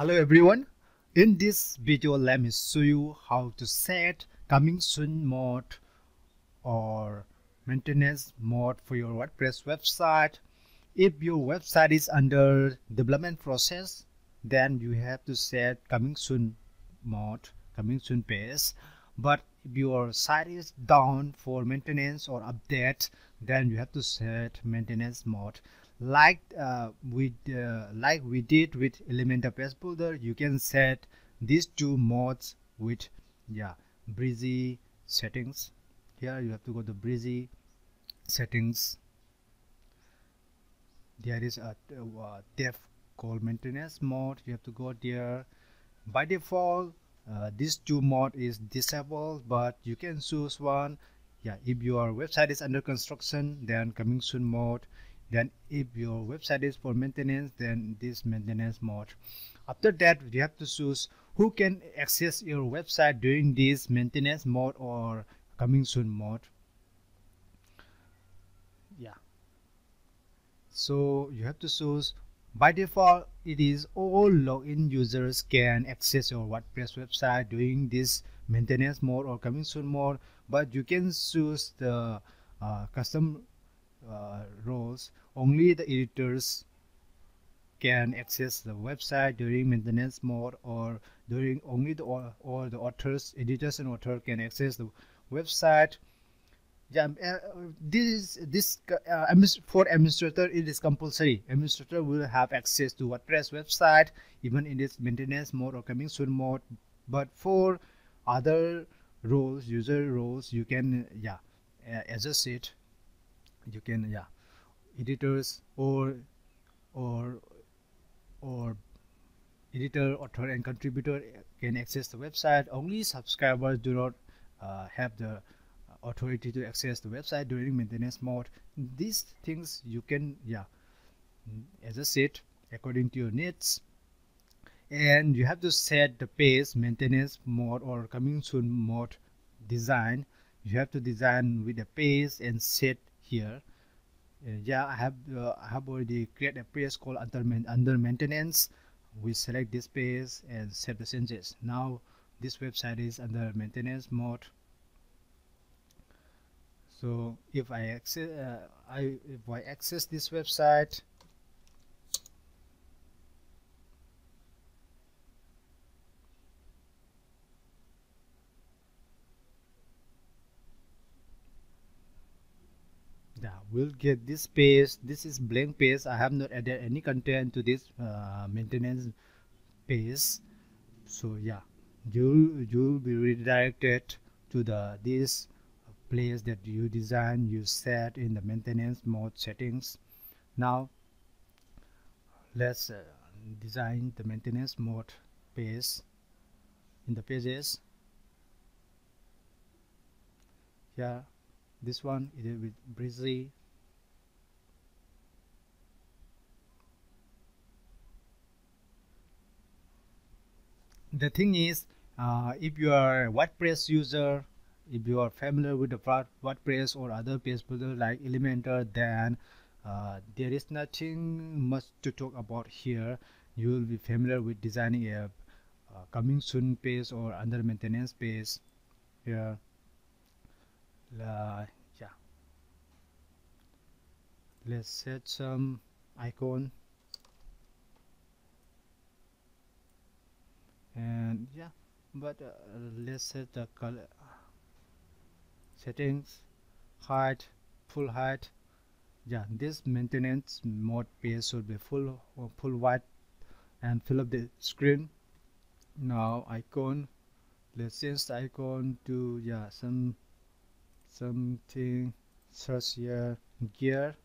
Hello everyone. In this video, let me show you how to set coming soon mode or maintenance mode for your WordPress website. If your website is under development process, then you have to set coming soon mode, coming soon page. But if your site is down for maintenance or update, then you have to set maintenance mode like uh, we uh, like we did with Elementor Page Builder you can set these two modes with yeah Brizy settings. Here you have to go to Brizy settings. There is a uh, def called maintenance mode you have to go there. By default uh, this two mode is disabled but you can choose one. Yeah if your website is under construction then coming soon mode then if your website is for maintenance then this maintenance mode after that you have to choose who can access your website during this maintenance mode or coming soon mode. Yeah. So you have to choose. By default it is all login users can access your wordpress website during this maintenance mode or coming soon mode but you can choose the uh, custom uh, roles only the editors can access the website during maintenance mode or during only the or, the authors editors and author can access the website. Yeah, uh, this this uh, for administrator it is compulsory. Administrator will have access to wordpress website even in this maintenance mode or coming soon mode. But for other roles user roles you can yeah uh, adjust it you can yeah editors or or or editor author and contributor can access the website. Only subscribers do not uh, have the authority to access the website during maintenance mode. These things you can yeah as i said according to your needs. And you have to set the pace maintenance mode or coming soon mode design. You have to design with the pace and set here. Yeah I have uh, I have already created a page called under, under maintenance. We select this page and set the changes. Now this website is under maintenance mode. So if I access uh, I if I access this website yeah we'll get this page this is blank page i have not added any content to this uh, maintenance page so yeah you'll you'll be redirected to the this place that you design you set in the maintenance mode settings. Now let's uh, design the maintenance mode page in the pages. Yeah this one is with Brizy the thing is uh, if you are a WordPress user if you are familiar with the WordPress or other page builder like Elementor then uh, there is nothing much to talk about here. You will be familiar with designing a uh, coming soon page or under maintenance page here. Uh, yeah. Let's set some icon and yeah but uh, let's set the color settings height full height. Yeah this maintenance mode page should be full uh, full white and fill up the screen. Now icon let's change the icon to yeah some something such here gear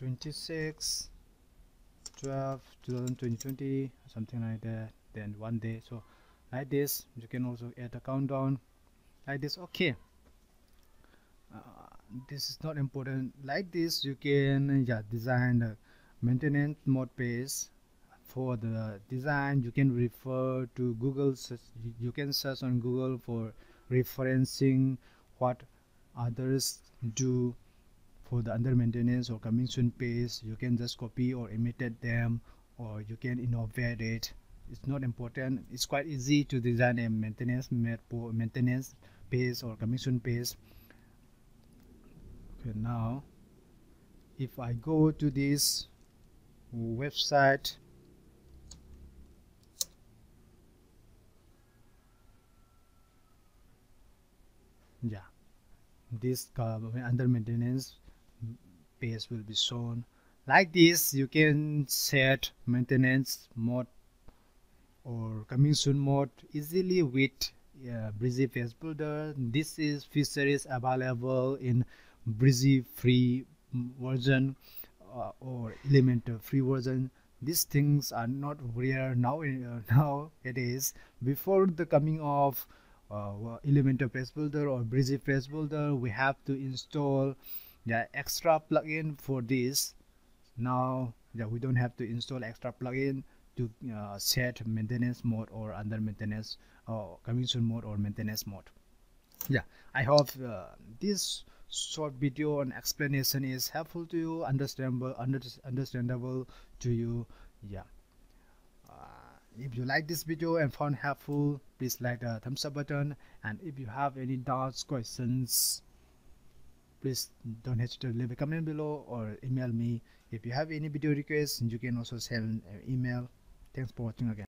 26 12 2020 something like that. Then one day so like this you can also add a countdown like this. Okay. Uh, this is not important. Like this you can yeah design the maintenance mode page. For the design you can refer to google search, you can search on google for referencing what others do for the under maintenance or coming soon you can just copy or imitate them or you can innovate it. It's not important. It's quite easy to design a maintenance maintenance page or coming soon okay now if I go to this website yeah this under maintenance page will be shown like this you can set maintenance mode or coming soon mode easily with uh, Brizy Page Builder. This is feature is available in Brizy free version uh, or Elementor free version. These things are not rare now. Uh, now it is before the coming of uh, Elementor Page Builder or Brizy Page Builder. We have to install the extra plugin for this. Now yeah, we don't have to install extra plugin to uh, set maintenance mode or under maintenance or coming soon mode or maintenance mode. Yeah i hope uh, this short video and explanation is helpful to you understandable under, understandable to you. Yeah. Uh, if you like this video and found helpful please like the thumbs up button. And if you have any doubts questions please don't hesitate to leave a comment below or email me if you have any video requests you can also send an email Thanks for watching again.